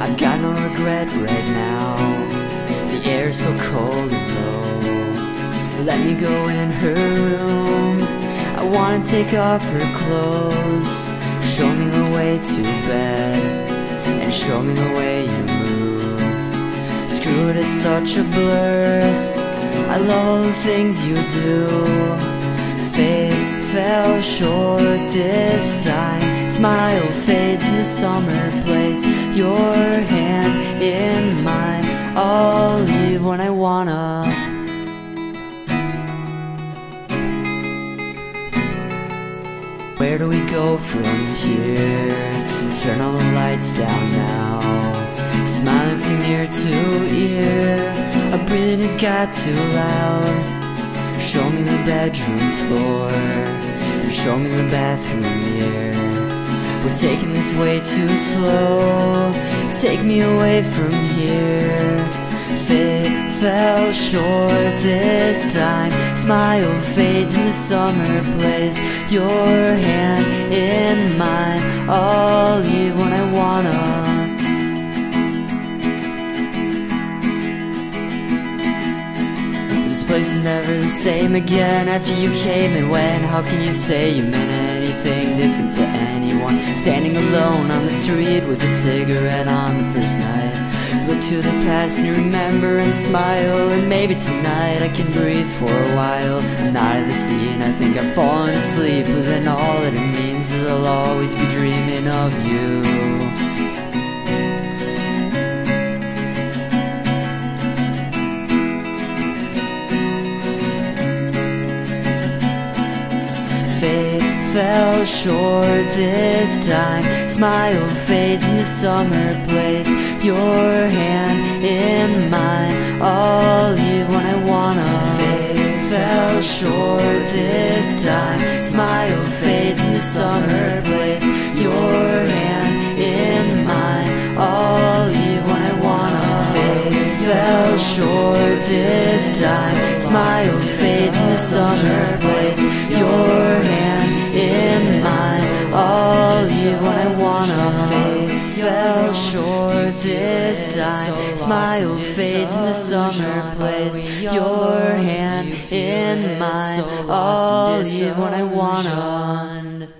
I've got no regret right now. The air's so cold and low. Let me go in her room. I wanna take off her clothes. Show me the way to bed. And show me the way you move. Screwed, it's such a blur. I love all the things you do. Fate fell short this time. Smile fades in the summer place. Your hand in mine. I'll leave when I wanna. Where do we go from here? Turn all the lights down now. Smiling from ear to ear. Our breathing has got too loud. Show me the bedroom floor. And show me the bathroom mirror. We're taking this way too slow. Take me away from here. Fate fell short this time. Smile fades in the summer place. Your hand in mine. I'll leave place is never the same again after you came and went. How can you say you meant anything different to anyone? Standing alone on the street with a cigarette on the first night. Look to the past and remember and smile. And maybe tonight I can breathe for a while. I'm not at the scene, I think I'm falling asleep. But then all that it means is I'll always be dreaming of you. Fate fell short this time. Smile fades in the summer place. Your hand in mine. I'll leave when I wanna. Fate fell short this time. Smile fades in the summer place. Your hand in mine. I'll leave when I wanna. Fate fell short this time. Smile fades in the summer place. Your mine. Leave when I wanna. Fate fell short this time. Smile fades in the summer place. Your hand in mine. Leave when I wanna.